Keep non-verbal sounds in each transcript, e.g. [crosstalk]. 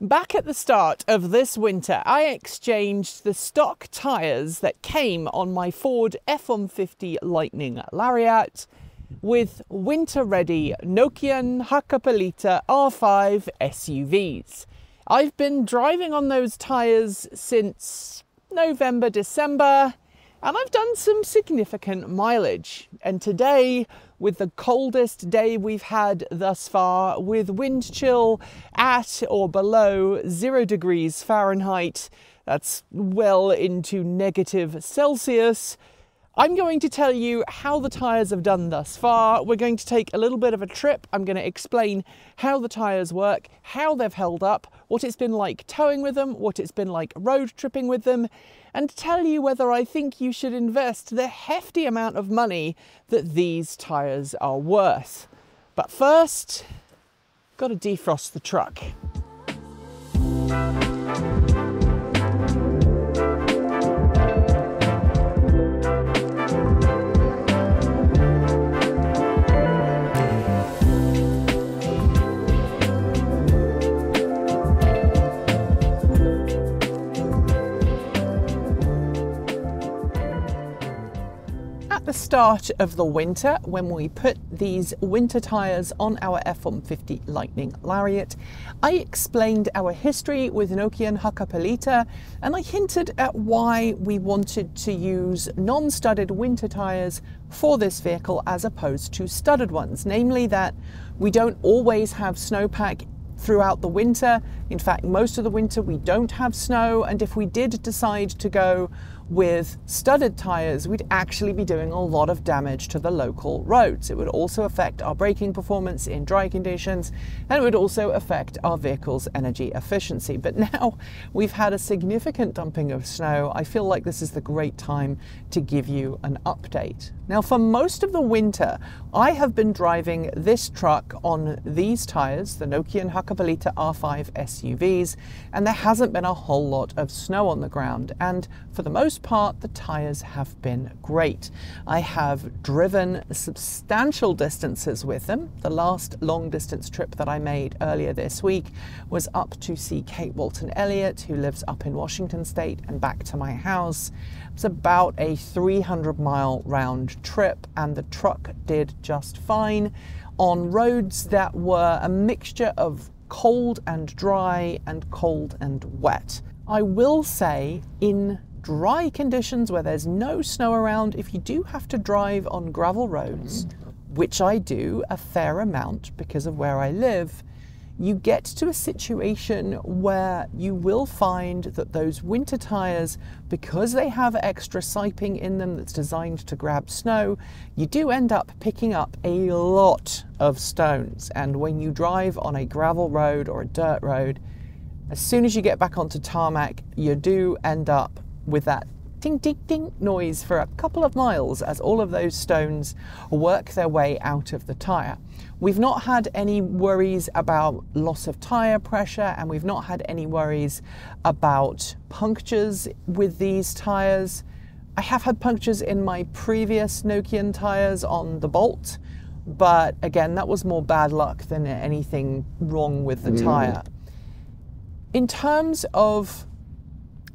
Back at the start of this winter, I exchanged the stock tyres that came on my Ford F-150 Lightning Lariat with winter-ready Nokian Hakkapeliitta R5 SUVs. I've been driving on those tyres since November, December, and I've done some significant mileage. And today, with the coldest day we've had thus far, with wind chill at or below zero degrees Fahrenheit, that's well into negative Celsius, I'm going to tell you how the tyres have done thus far. We're going to take a little bit of a trip. I'm going to explain how the tyres work, how they've held up, what it's been like towing with them, what it's been like road tripping with them, and tell you whether I think you should invest the hefty amount of money that these tyres are worth. But first, got to defrost the truck. Start of the winter when we put these winter tyres on our F-150 Lightning Lariat. I explained our history with Nokian Hakkapeliitta and I hinted at why we wanted to use non-studded winter tyres for this vehicle as opposed to studded ones, namely that we don't always have snowpack throughout the winter. In fact, most of the winter we don't have snow, and if we did decide to go with studded tyres, we'd actually be doing a lot of damage to the local roads. It would also affect our braking performance in dry conditions and it would also affect our vehicle's energy efficiency. But [laughs] now we've had a significant dumping of snow, I feel like this is the great time to give you an update. Now, for most of the winter, I have been driving this truck on these tyres, the Nokian Hakkapeliitta R5 SUVs, and there hasn't been a whole lot of snow on the ground. And for the most part, the tyres have been great. I have driven substantial distances with them. The last long distance trip that I made earlier this week was up to see Kate Walton Elliott, who lives up in Washington State, and back to my house. It's about a 300 mile round trip, and the truck did just fine on roads that were a mixture of cold and dry and cold and wet. I will say, in dry conditions where there's no snow around, if you do have to drive on gravel roads, which I do a fair amount because of where I live, you get to a situation where you will find that those winter tyres, because they have extra siping in them that's designed to grab snow, you do end up picking up a lot of stones. And when you drive on a gravel road or a dirt road, as soon as you get back onto tarmac, you do end up with that ding ding ding noise for a couple of miles as all of those stones work their way out of the tyre. We've not had any worries about loss of tyre pressure and we've not had any worries about punctures with these tyres. I have had punctures in my previous Nokian tyres on the Bolt, but again, that was more bad luck than anything wrong with the mm. tyre. In terms of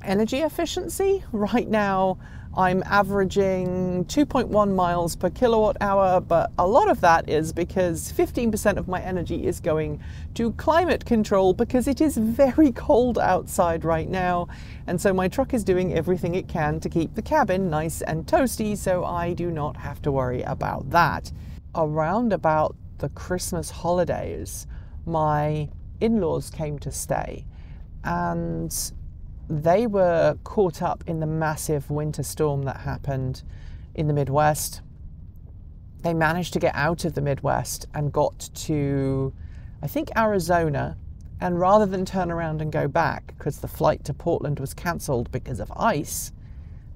energy efficiency. Right now, I'm averaging 2.1 miles per kilowatt hour, but a lot of that is because 15% of my energy is going to climate control because it is very [laughs] cold outside right now. And so my truck is doing everything it can to keep the cabin nice and toasty, so I do not have to worry about that. Around about the Christmas holidays, my in laws came to stay. And they were caught up in the massive winter storm that happened in the Midwest. They managed to get out of the Midwest and got to, I think, Arizona. And rather than turn around and go back, because the flight to Portland was cancelled because of ice,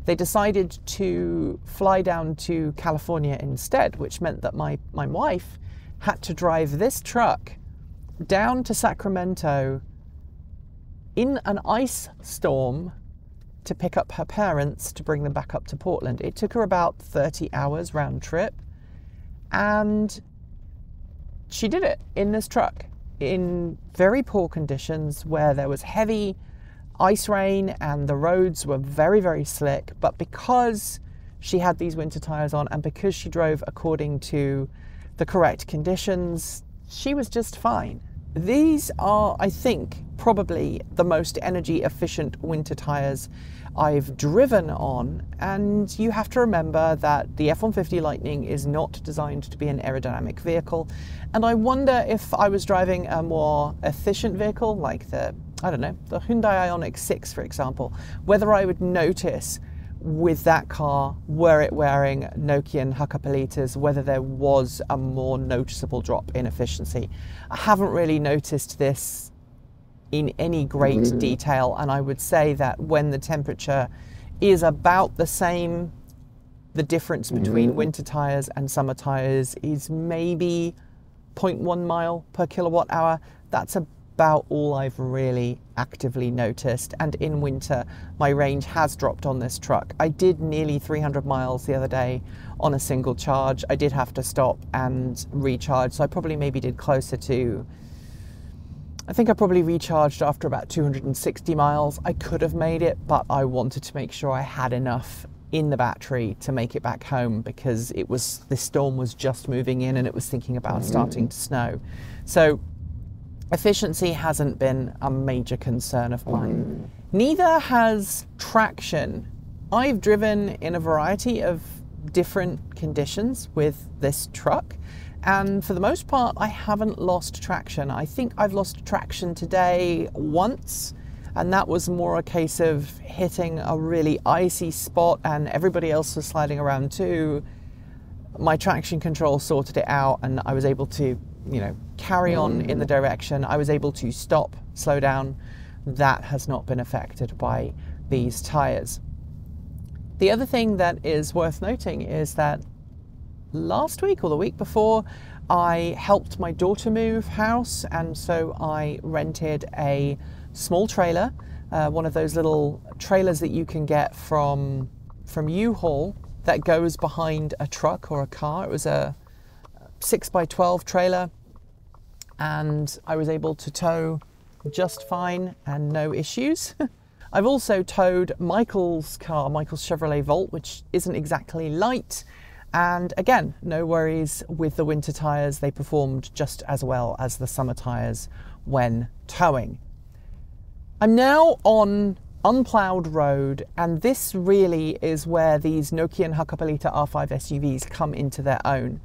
they decided to fly down to California instead, which meant that my, my wife had to drive this truck down to Sacramento in an ice storm to pick up her parents to bring them back up to Portland. It took her about 30 hours round trip and she did it in this truck. in very poor conditions where there was heavy ice rain and the roads were very, very slick. But because she had these winter tyres on and because she drove according to the correct conditions, she was just fine. These are, I think, probably the most energy efficient winter tyres I've driven on, and you have to remember that the F 150 Lightning is not designed to be an aerodynamic vehicle. And I wonder if I was driving a more efficient vehicle, like the, I don't know, the Hyundai Ioniq 6, for example, whether I would notice with that car, were it wearing Nokian Hakkapeliittas, whether there was a more noticeable drop in efficiency. I haven't really noticed this in any great mm-hmm. detail, and I would say that when the temperature is about the same, the difference between mm-hmm. winter tyres and summer tyres is maybe 0.1 mile per kilowatt hour. That's a about all I've really actively noticed. And in winter, my range has dropped on this truck. I did nearly 300 miles the other day on a single charge. I did have to stop and recharge, so I probably maybe did closer to. I think I probably recharged after about 260 miles. I could have made it, but I wanted to make sure I had enough in the battery to make it back home because it was the storm was just moving in and it was thinking about starting to snow. So efficiency hasn't been a major concern of mine. Mm. Neither has traction. I've driven in a variety of different conditions with this truck, and for the most part, I haven't lost traction. I think I've lost traction today once, and that was more a case of hitting a really icy spot, and everybody else was sliding around too. My traction control sorted it out, and I was able to you know, carry on in the direction. I was able to stop, slow down. That has not been affected by these tyres. The other thing that is worth noting is that last week or the week before, I helped my daughter move house, and so I rented a small trailer, uh, one of those little trailers that you can get from from U-Haul that goes behind a truck or a car. It was a six by twelve trailer, and I was able to tow just fine and no issues. [laughs] I've also towed Michael's car, Michael's Chevrolet Volt, which isn't exactly light. And again, no worries with the winter tyres. They performed just as well as the summer tyres when towing. I'm now on unploughed road, and this really is where these Nokian Hakkapeliitta R5 SUVs come into their own.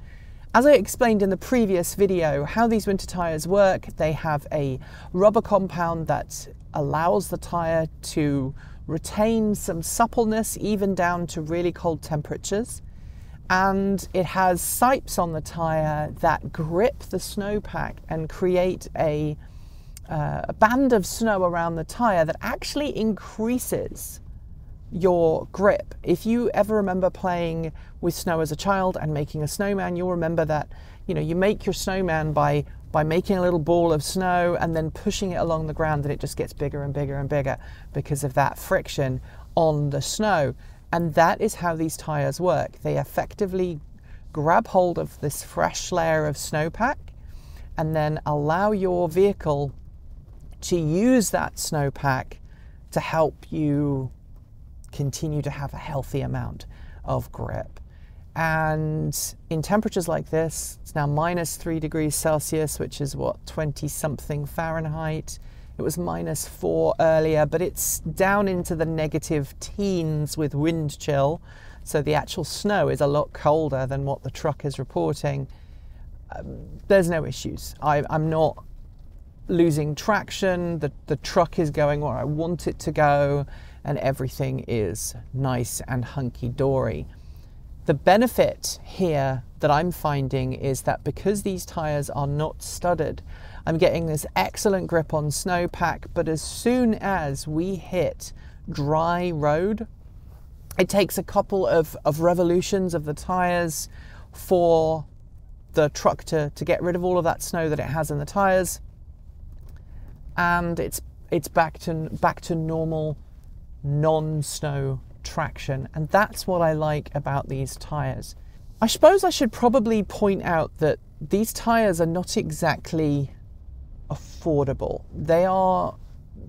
As I explained in the previous video, how these winter tyres work, they have a rubber compound that allows the tyre to retain some suppleness even down to really cold temperatures. And it has sipes on the tyre that grip the snowpack and create a, uh, a band of snow around the tyre that actually increases your grip. If you ever remember playing with snow as a child and making a snowman, you'll remember that you know you make your snowman by by making a little ball of snow and then pushing it along the ground and it just gets bigger and bigger and bigger because of that friction on the snow. And that is how these tires work. They effectively grab hold of this fresh layer of snowpack and then allow your vehicle to use that snowpack to help you continue to have a healthy amount of grip. And in temperatures like this, it's now minus three degrees Celsius, which is what, 20 something Fahrenheit. It was minus four earlier, but it's down into the negative teens with wind chill. So the actual snow is a lot colder than what the truck is reporting. Um, there's no issues. I, I'm not losing traction. The, the truck is going where I want it to go and everything is nice and hunky dory. The benefit here that I'm finding is that because these tyres are not studded, I'm getting this excellent grip on snowpack, but as soon as we hit dry road, it takes a couple of, of revolutions of the tyres for the truck to, to get rid of all of that snow that it has in the tyres and it's it's back to back to normal non-snow traction and that's what I like about these tires. I suppose I should probably point out that these tires are not exactly affordable. They are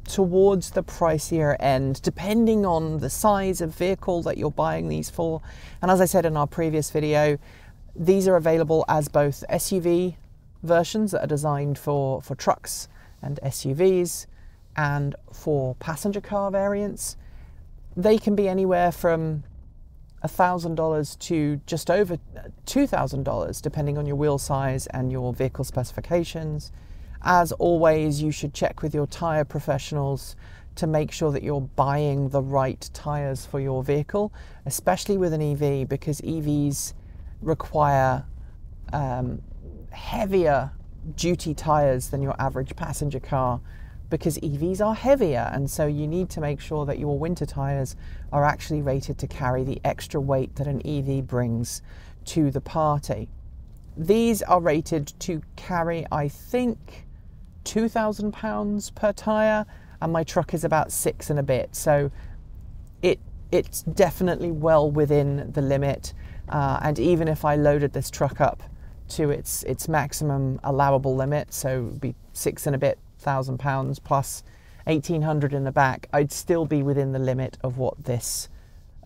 towards the pricier end, depending on the size of vehicle that you're buying these for. And as I said in our previous video, these are available as both SUV versions that are designed for, for trucks and SUVs and for passenger car variants. They can be anywhere from $1,000 to just over $2,000, depending on your wheel size and your vehicle specifications. As always, you should check with your tyre professionals to make sure that you're buying the right tyres for your vehicle, especially with an EV, because EVs require um, heavier duty tyres than your average passenger car because EVs are heavier, and so you need to make sure that your winter tyres are actually rated to carry the extra weight that an EV brings to the party. These are rated to carry, I think, £2,000 per tyre, and my truck is about six and a bit, so it it's definitely well within the limit. Uh, and even if I loaded this truck up to its its maximum allowable limit, so be six and a bit thousand pounds plus 1800 in the back, I'd still be within the limit of what this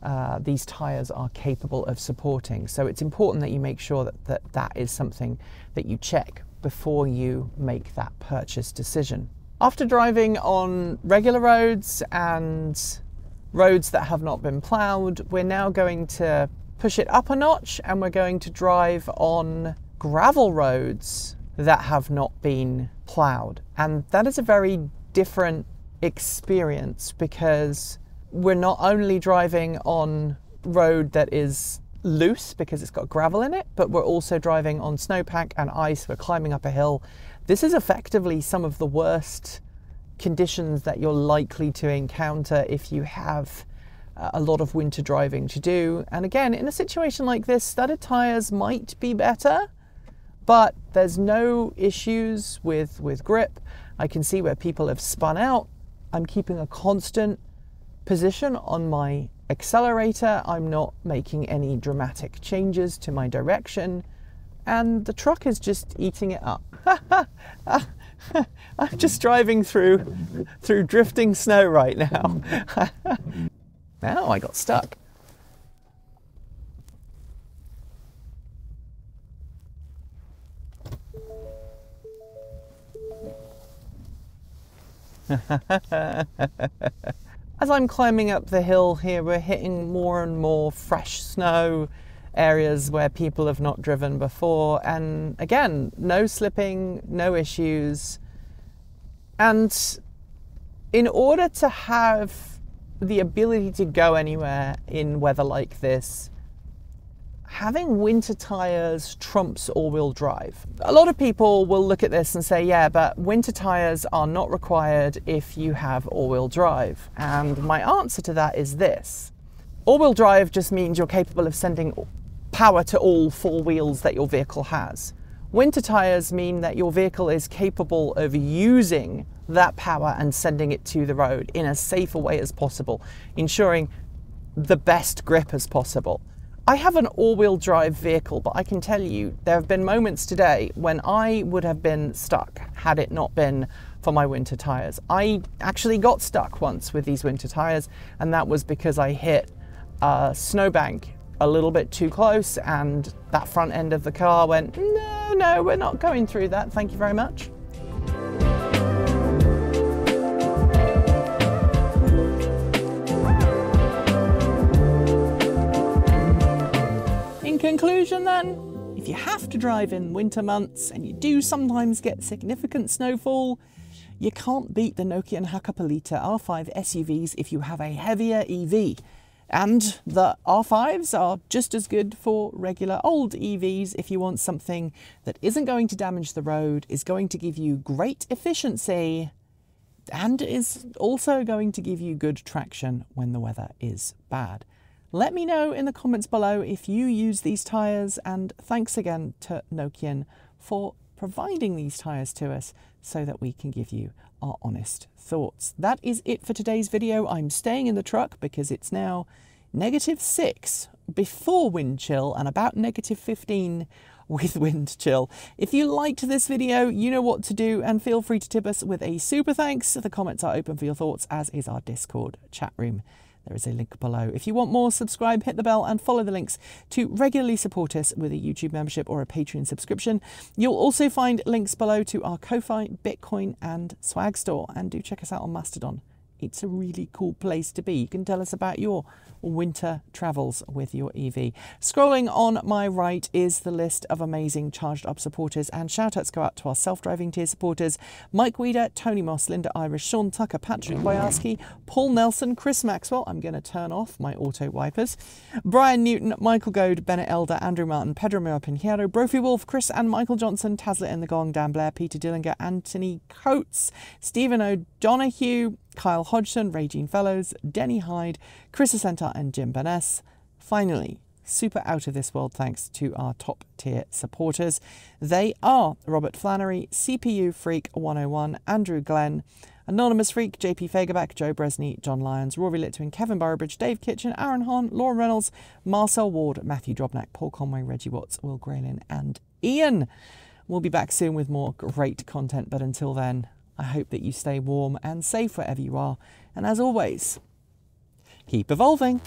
uh, these tyres are capable of supporting. So it's important that you make sure that, that that is something that you check before you make that purchase decision. After driving on regular roads and roads that have not been ploughed, we're now going to push it up a notch and we're going to drive on gravel roads that have not been ploughed. And that is a very different experience because we're not only driving on road that is loose because it's got gravel in it, but we're also driving on snowpack and ice. We're climbing up a hill. This is effectively some of the worst conditions that you're likely to encounter if you have uh, a lot of winter driving to do. And again, in a situation like this, studded tyres might be better but there's no issues with, with grip. I can see where people have spun out. I'm keeping a constant position on my accelerator. I'm not making any dramatic changes to my direction. And the truck is just eating it up. [laughs] I'm just driving through through drifting snow right now. [laughs] now I got stuck. [laughs] As I'm climbing up the hill here, we're hitting more and more fresh snow, areas where people have not driven before, and again, no slipping, no issues. And in order to have the ability to go anywhere in weather like this, having winter tyres trumps all wheel drive. A lot of people will look at this and say, yeah, but winter tyres are not required if you have all wheel drive. And my answer to that is this all wheel drive just means you're capable of sending power to all four wheels that your vehicle has. Winter tyres mean that your vehicle is capable of using that power and sending it to the road in as safe a way as possible, ensuring the best grip as possible. I have an all-wheel drive vehicle, but I can tell you there have been moments today when I would have been stuck had it not been for my winter tyres. I actually got stuck once with these winter tyres, and that was because I hit a snowbank a little bit too close, and that front end of the car went, no, no, we're not going through that, thank you very much. Conclusion then, if you have to drive in winter months and you do sometimes get significant snowfall, you can't beat the Nokian Hakkapeliitta R5 SUVs if you have a heavier EV. And the R5s are just as good for regular old EVs if you want something that isn't going to damage the road, is going to give you great efficiency, and is also going to give you good traction when the weather is bad. Let me know in the comments below if you use these tyres and thanks again to Nokian for providing these tyres to us so that we can give you our honest thoughts. That is it for today's video. I'm staying in the truck because it's now negative 6 before wind chill and about negative 15 with [laughs] Wind Chill. If you liked this video, you know what to do and feel free to tip us with a super thanks. The comments are open for your thoughts, as is our Discord chat room. There is a link below. If you want more, subscribe, hit the bell, and follow the links to regularly support us with a YouTube membership or a Patreon subscription. You'll also find links below to our Ko-Fi, Bitcoin, and Swag store. And do check us out on Mastodon. It's a really cool place to be. You can tell us about your winter travels with your EV. Scrolling on my right is the list of amazing charged up supporters, and shout outs go out to our self driving tier supporters Mike Weeder, Tony Moss, Linda Irish, Sean Tucker, Patrick Boyarski, Paul Nelson, Chris Maxwell. I'm going to turn off my auto wipers. Brian Newton, Michael Goad, Bennett Elder, Andrew Martin, Pedro Mira Pinheiro, Brophy Wolf, Chris and Michael Johnson, Taslet in the Gong, Dan Blair, Peter Dillinger, Anthony Coates, Stephen O'Donoghue, Kyle Hodgson, Regine Fellows, Denny Hyde, Chris Asenta, and Jim Burness. Finally, super out of this world thanks to our top tier supporters. They are Robert Flannery, CPU Freak 101, Andrew Glenn, Anonymous Freak, JP Fagerback, Joe Bresney, John Lyons, Rory Litwin, Kevin Burridge, Dave Kitchen, Aaron Hahn, Lauren Reynolds, Marcel Ward, Matthew Drobnak, Paul Conway, Reggie Watts, Will Graylin, and Ian. We'll be back soon with more great content, but until then, I hope that you stay warm and safe wherever you are. And as always, keep evolving.